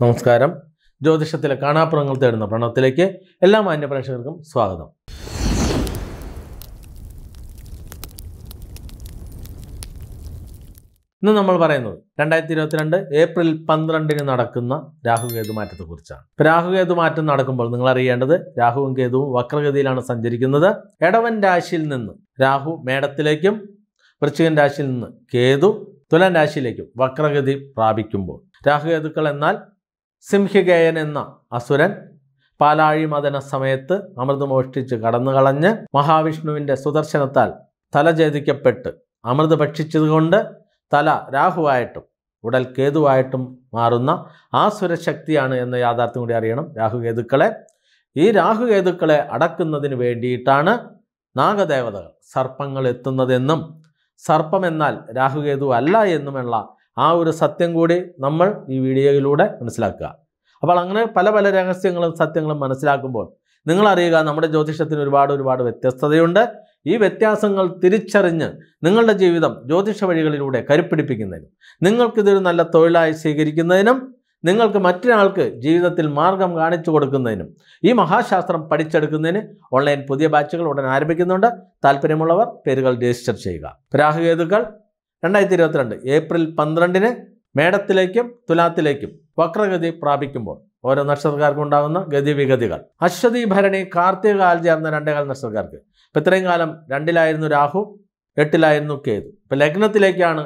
നമസ്കാരം. ജ്യോതിഷത്തിലെ കാണാപ്പുറങ്ങൾ തേടുന്ന പ്രണവത്തിലേക്ക് എല്ലാ മാന്യ പ്രേക്ഷകർക്കും സ്വാഗതം. ഇന്ന് നമ്മൾ പറയുന്നത് രണ്ടായിരത്തി ഇരുപത്തിരണ്ട് ഏപ്രിൽ പന്ത്രണ്ടിന് നടക്കുന്ന രാഹുകേതു മാറ്റത്തെക്കുറിച്ചാണ്. കുറിച്ചാണ് രാഹുകേതു മാറ്റം നടക്കുമ്പോൾ നിങ്ങൾ അറിയേണ്ടത് രാഹുവും കേതുവും വക്രഗതിയിലാണ് സഞ്ചരിക്കുന്നത്. എടവൻ രാശിയിൽ നിന്ന് രാഹു മേടത്തിലേക്കും വൃശ്ചികൻ രാശിയിൽ നിന്ന് കേതു തുലൻ രാശിയിലേക്കും വക്രഗതി പ്രാപിക്കുമ്പോൾ. രാഹുകേതുക്കൾ എന്നാൽ സിംഹികേയൻ എന്ന അസുരൻ പാലാഴി മദന സമയത്ത് അമൃത് മോഷ്ടിച്ച് കടന്നു കളഞ്ഞ് മഹാവിഷ്ണുവിന്റെ സുദർശനത്താൽ തല ഛേദിക്കപ്പെട്ട് അമൃത് ഭക്ഷിച്ചതുകൊണ്ട് തല രാഹുവായിട്ടും ഉടൽ കേതുവായിട്ടും മാറുന്ന ആ സുരശക്തിയാണ് എന്ന യാഥാർത്ഥ്യം കൂടി അറിയണം രാഹുകേതുക്കളെ. ഈ രാഹുകേതുക്കളെ അടക്കുന്നതിന് വേണ്ടിയിട്ടാണ് നാഗദേവതകൾ സർപ്പങ്ങൾ എത്തുന്നതെന്നും സർപ്പം എന്നാൽ രാഹുകേതു അല്ല എന്നുമുള്ള ആ ഒരു സത്യം കൂടി നമ്മൾ ഈ വീഡിയോയിലൂടെ മനസ്സിലാക്കുക. അപ്പോൾ അങ്ങനെ പല പല രഹസ്യങ്ങളും സത്യങ്ങളും മനസ്സിലാക്കുമ്പോൾ നിങ്ങളറിയുക നമ്മുടെ ജ്യോതിഷത്തിന് ഒരുപാട് ഒരുപാട് വ്യത്യസ്തതയുണ്ട്. ഈ വ്യത്യാസങ്ങൾ തിരിച്ചറിഞ്ഞ് നിങ്ങളുടെ ജീവിതം ജ്യോതിഷ വഴികളിലൂടെ കരുപ്പിടിപ്പിക്കുന്നതിനും നിങ്ങൾക്കിതൊരു നല്ല തൊഴിലായി സ്വീകരിക്കുന്നതിനും നിങ്ങൾക്ക് മറ്റൊരാൾക്ക് ജീവിതത്തിൽ മാർഗം കാണിച്ചു കൊടുക്കുന്നതിനും ഈ മഹാശാസ്ത്രം പഠിച്ചെടുക്കുന്നതിന് ഓൺലൈൻ പുതിയ ബാച്ചുകൾ ഉടൻ ആരംഭിക്കുന്നുണ്ട്. താല്പര്യമുള്ളവർ പേരുകൾ രജിസ്റ്റർ ചെയ്യുക. രാഹുകേതുക്കൾ രണ്ടായിരത്തി ഇരുപത്തിരണ്ട് ഏപ്രിൽ പന്ത്രണ്ടിന് മേടത്തിലേക്കും തുലാത്തിലേക്കും വക്രഗതി പ്രാപിക്കുമ്പോൾ ഓരോ നക്ഷത്രക്കാർക്കും ഉണ്ടാകുന്ന ഗതിവിഗതികൾ. അശ്വതി ഭരണി കാർത്തിക കാൽ ചേർന്ന രണ്ടേകാൽ നക്ഷത്രക്കാർക്ക്. ഇപ്പം ഇത്രയും കാലം രണ്ടിലായിരുന്നു രാഹു എട്ടിലായിരുന്നു കേതു. ഇപ്പം ലഗ്നത്തിലേക്കാണ്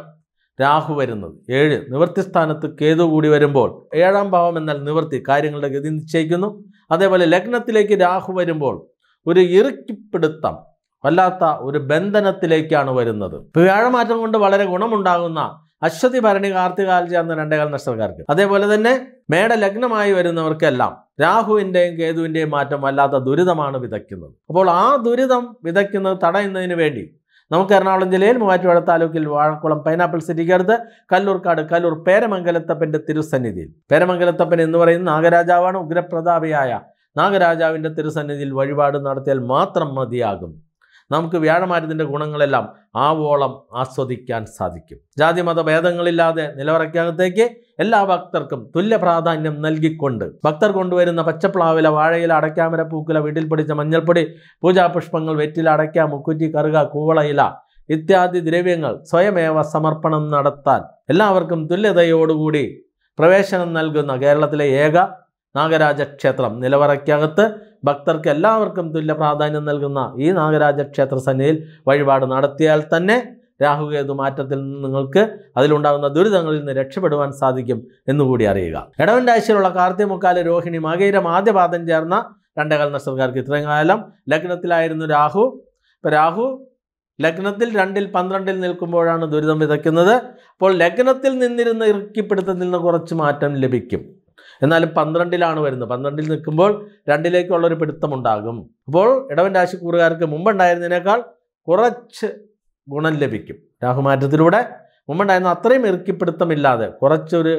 രാഹു വരുന്നത്. ഏഴ് നിവൃത്തി സ്ഥാനത്ത് കേതു കൂടി വരുമ്പോൾ ഏഴാം ഭാവം എന്നാൽ നിവൃത്തി കാര്യങ്ങളുടെ ഗതി നിശ്ചയിക്കുന്നു. അതേപോലെ ലഗ്നത്തിലേക്ക് രാഹു വരുമ്പോൾ ഒരു ഇറുക്കിപ്പിടുത്തം വല്ലാത്ത ഒരു ബന്ധനത്തിലേക്കാണ് വരുന്നത്. വ്യാഴമാറ്റം കൊണ്ട് വളരെ ഗുണമുണ്ടാകുന്ന അശ്വതി ഭരണി കാർത്തികാൽ എന്ന രണ്ടേകാൽ നക്ഷത്രക്കാർക്ക്. അതേപോലെ തന്നെ മേട ലഗ്നമായി വരുന്നവർക്കെല്ലാം രാഹുവിന്റെയും കേതുവിന്റെയും മാറ്റം വല്ലാത്ത ദുരിതമാണ് വിതയ്ക്കുന്നത്. അപ്പോൾ ആ ദുരിതം വിതയ്ക്കുന്നത് തടയുന്നതിന് വേണ്ടി നമുക്ക് എറണാകുളം ജില്ലയിൽ മൂവാറ്റുപുഴ താലൂക്കിൽ വാഴക്കുളം പൈനാപ്പിൾ സിറ്റിക്കടുത്ത് കല്ലൂർക്കാട് കല്ലൂർ പേരമംഗലത്തപ്പന്റെ തിരുസന്നിധിയിൽ. പേരമംഗലത്തപ്പൻ എന്ന് പറയുന്ന നാഗരാജാവാണ് ഉഗ്രപ്രതാപിയായ നാഗരാജാവിന്റെ തിരുസന്നിധിയിൽ വഴിപാട് നടത്തിയാൽ മാത്രം മതിയാകും. നമുക്ക് വ്യാഴമാരുതിന്റെ ഗുണങ്ങളെല്ലാം ആവോളം ആസ്വദിക്കാൻ സാധിക്കും. ജാതിമത ഭേദങ്ങളില്ലാതെ നിലവറയ്ക്കകത്തേക്ക് എല്ലാ ഭക്തർക്കും തുല്യ പ്രാധാന്യം നൽകിക്കൊണ്ട് ഭക്തർ കൊണ്ടുവരുന്ന പച്ചപ്ലാവില വാഴയില അടയ്ക്കാമര പൂക്കുല വീട്ടിൽ പിടിച്ച മഞ്ഞൾപ്പൊടി പൂജാപുഷ്പങ്ങൾ വെറ്റില അടയ്ക്ക മുക്കുറ്റി കറുക കൂവളയില ഇത്യാദി ദ്രവ്യങ്ങൾ സ്വയമേവ സമർപ്പണം നടത്താൻ എല്ലാവർക്കും തുല്യതയോടുകൂടി പ്രവേശനം നൽകുന്ന കേരളത്തിലെ ഏക നാഗരാജ ക്ഷേത്രം നിലവറയ്ക്കകത്ത് ഭക്തർക്ക് എല്ലാവർക്കും തുല്യ പ്രാധാന്യം നൽകുന്ന ഈ നാഗരാജ ക്ഷേത്ര സന്നിധിയിൽ വഴിപാട് നടത്തിയാൽ തന്നെ രാഹുകേതു മാറ്റത്തിൽ നിന്ന് നിങ്ങൾക്ക് അതിലുണ്ടാകുന്ന ദുരിതങ്ങളിൽ നിന്ന് രക്ഷപ്പെടുവാൻ സാധിക്കും എന്നുകൂടി അറിയുക. ഇടവൻ രാശിയിലുള്ള കാർത്തിമുക്കാൽ രോഹിണി മകയിരം ആദ്യപാദം ചേർന്ന രണ്ടേകാൽ നക്ഷത്രക്കാർക്ക് ഇത്രയും കാലം. ലഗ്നത്തിലായിരുന്നു രാഹു. ഇപ്പം രാഹു ലഗ്നത്തിൽ രണ്ടിൽ പന്ത്രണ്ടിൽ നിൽക്കുമ്പോഴാണ് ദുരിതം വിതയ്ക്കുന്നത്. അപ്പോൾ ലഗ്നത്തിൽ നിന്നിരുന്ന ഇറുക്കിപ്പിടുത്തത്തിൽ നിന്ന് കുറച്ച് മാറ്റം ലഭിക്കും. എന്നാലും പന്ത്രണ്ടിലാണ് വരുന്നത്. പന്ത്രണ്ടിൽ നിൽക്കുമ്പോൾ രണ്ടിലേക്കുള്ള ഒരു പിടുത്തമുണ്ടാകും. അപ്പോൾ ഇടവൻ രാശിക്കൂറുകാർക്ക് മുമ്പുണ്ടായിരുന്നതിനേക്കാൾ കുറച്ച് ഗുണം ലഭിക്കും. രാഹുമാറ്റത്തിലൂടെ മുമ്പുണ്ടായിരുന്ന അത്രയും ഇറുക്കിപ്പിടുത്തമില്ലാതെ കുറച്ചൊരു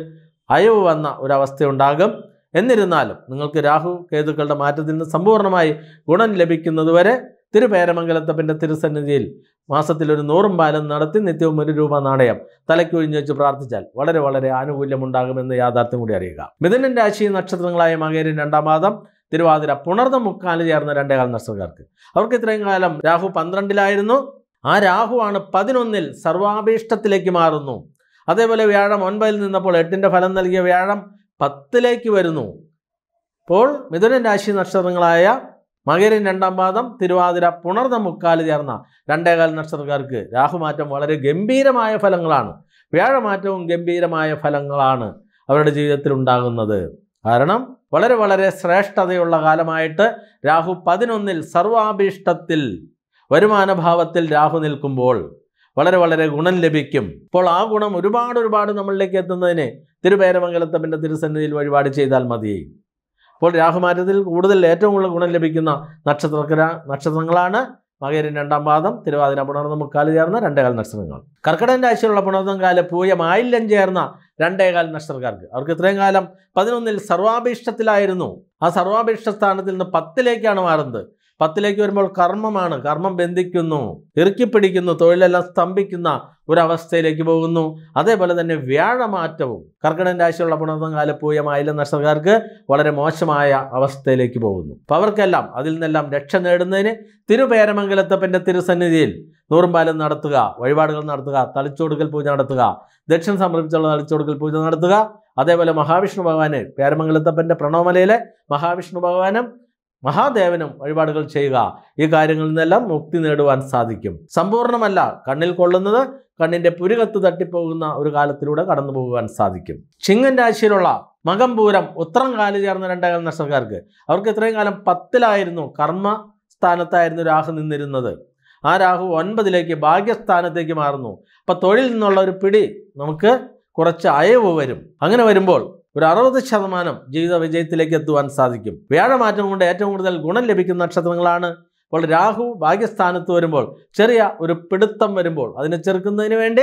അയവ് വന്ന ഒരവസ്ഥയുണ്ടാകും. എന്നിരുന്നാലും നിങ്ങൾക്ക് രാഹു കേതുക്കളുടെ മാറ്റത്തിൽ നിന്ന് സമ്പൂർണമായി ഗുണം ലഭിക്കുന്നതുവരെ തിരുപേരമംഗലത്തപ്പന്റെ തിരുസന്നിധിയിൽ മാസത്തിൽ ഒരു നൂറും പാലം നടത്തി നിത്യവും ഒരു രൂപ നാണയം തലയ്ക്കൊഴിഞ്ഞു വെച്ച് പ്രാർത്ഥിച്ചാൽ വളരെ വളരെ ആനുകൂല്യമുണ്ടാകുമെന്ന് യാഥാർത്ഥ്യം കൂടി അറിയുക. മിഥുനൻ രാശി നക്ഷത്രങ്ങളായ മകേരൻ രണ്ടാം പാദം തിരുവാതിര പുണർന്ന മുക്കാൽ ചേർന്ന രണ്ടേകാൽ നക്ഷത്രക്കാർക്ക്. അവർക്ക് ഇത്രയും കാലം രാഹു പന്ത്രണ്ടിലായിരുന്നു. ആ രാഹുവാണ് പതിനൊന്നിൽ സർവാഭീഷ്ടത്തിലേക്ക് മാറുന്നു. അതേപോലെ വ്യാഴം ഒൻപതിൽ നിന്നപ്പോൾ എട്ടിന്റെ ഫലം നൽകിയ വ്യാഴം പത്തിലേക്ക് വരുന്നു. അപ്പോൾ മിഥുനൻ രാശി നക്ഷത്രങ്ങളായ മകരൻ രണ്ടാം പാദം തിരുവാതിര പുണർന്ന മുക്കാൽ ചേർന്ന രണ്ടേകാൽ നക്ഷത്രക്കാർക്ക് രാഹുമാറ്റം വളരെ ഗംഭീരമായ ഫലങ്ങളാണ്. വ്യാഴമാറ്റവും ഗംഭീരമായ ഫലങ്ങളാണ് അവരുടെ ജീവിതത്തിൽ ഉണ്ടാകുന്നത്. കാരണം വളരെ വളരെ ശ്രേഷ്ഠതയുള്ള കാലമായിട്ട് രാഹു പതിനൊന്നിൽ സർവാഭീഷ്ടത്തിൽ വരുമാനഭാവത്തിൽ രാഹു നിൽക്കുമ്പോൾ വളരെ വളരെ ഗുണം ലഭിക്കും. അപ്പോൾ ആ ഗുണം ഒരുപാട് ഒരുപാട് നമ്മളിലേക്ക് എത്തുന്നതിന് തിരുപേരമംഗലത്തപ്പന്റെ തിരുസന്നിധിയിൽ വഴിപാട് ചെയ്താൽ മതി. അപ്പോൾ രാഹുമാറ്റത്തിൽ കൂടുതൽ ഏറ്റവും കൂടുതൽ ഗുണം ലഭിക്കുന്ന നക്ഷത്ര നക്ഷത്രങ്ങളാണ് മകരൻ രണ്ടാം പാദം തിരുവാതിര പുണർന്ന മുക്കാൽ ചേർന്ന രണ്ടേകാൽ നക്ഷത്രങ്ങൾ. കർക്കിടകൻ രാശിയിലുള്ള പുണർന്നം കാല പൂയം ആയില്യം ചേർന്ന രണ്ടേകാൽ നക്ഷത്രക്കാർക്ക്. അവർക്ക് ഇത്രയും കാലം പതിനൊന്നിൽ സർവാഭീഷ്ടത്തിലായിരുന്നു. ആ സർവാഭീഷ്ട സ്ഥാനത്തിൽ നിന്ന് പത്തിലേക്കാണ് മാറുന്നത്. പത്തിലേക്ക് വരുമ്പോൾ കർമ്മമാണ്. കർമ്മം ബന്ധിക്കുന്നു. ഇറുക്കിപ്പിടിക്കുന്നു. തൊഴിലെല്ലാം സ്തംഭിക്കുന്ന ഒരവസ്ഥയിലേക്ക് പോകുന്നു. അതേപോലെ തന്നെ വ്യാഴമാറ്റവും. കർക്കിടൻ രാശിയുള്ള പുണർന്നം കാലപ്പൂയം മായില നഷ്ടക്കാർക്ക് വളരെ മോശമായ അവസ്ഥയിലേക്ക് പോകുന്നു. അവർക്കെല്ലാം അതിൽ നിന്നെല്ലാം രക്ഷ നേടുന്നതിന് തിരുപേരമംഗലത്തപ്പന്റെ തിരുസന്നിധിയിൽ നൂറുംപാലം നടത്തുക വഴിപാടുകൾ നടത്തുക തളിച്ചുകൊടുക്കൽ പൂജ നടത്തുക ദക്ഷിണ സമർപ്പിച്ചുള്ള തളിച്ചുകൊടുക്കൽ പൂജ നടത്തുക. അതേപോലെ മഹാവിഷ്ണു ഭഗവാന് പേരമംഗലത്തപ്പന്റെ പ്രണവമലയിലെ മഹാവിഷ്ണു ഭഗവാനും മഹാദേവനും വഴിപാടുകൾ ചെയ്യുക. ഈ കാര്യങ്ങളിൽ നിന്നെല്ലാം മുക്തി നേടുവാൻ സാധിക്കും. സമ്പൂർണമല്ല കണ്ണിൽ കൊള്ളുന്നത് കണ്ണിന്റെ പുരുകത്ത് തട്ടിപ്പോകുന്ന ഒരു കാലത്തിലൂടെ കടന്നു പോകുവാൻ സാധിക്കും. ചിങ്ങൻ രാശിയിലുള്ള മകംപൂരം ഉത്രം കാൽ ചേർന്ന രണ്ടേകാൽ നക്ഷത്രക്കാർക്ക് അവർക്ക് ഇത്രയും കാലം പത്തിലായിരുന്നു കർമ്മ സ്ഥാനത്തായിരുന്നു രാഹു നിന്നിരുന്നത്. ആ രാഹു ഒൻപതിലേക്ക് ഭാഗ്യസ്ഥാനത്തേക്ക് മാറുന്നു. അപ്പൊ തൊഴിൽ നിന്നുള്ള ഒരു പിടി നമുക്ക് കുറച്ച് അയവ് വരും. അങ്ങനെ വരുമ്പോൾ ഒരു അറുപത് ശതമാനം ജീവിത വിജയത്തിലേക്ക് എത്തുവാൻ സാധിക്കും. വ്യാഴമാറ്റം കൊണ്ട് ഏറ്റവും കൂടുതൽ ഗുണം ലഭിക്കുന്ന നക്ഷത്രങ്ങളാണ്. അപ്പോൾ രാഹു ഭാഗ്യസ്ഥാനത്ത് വരുമ്പോൾ ചെറിയ ഒരു പിടുത്തം വരുമ്പോൾ അതിനെ ചെറുക്കുന്നതിന് വേണ്ടി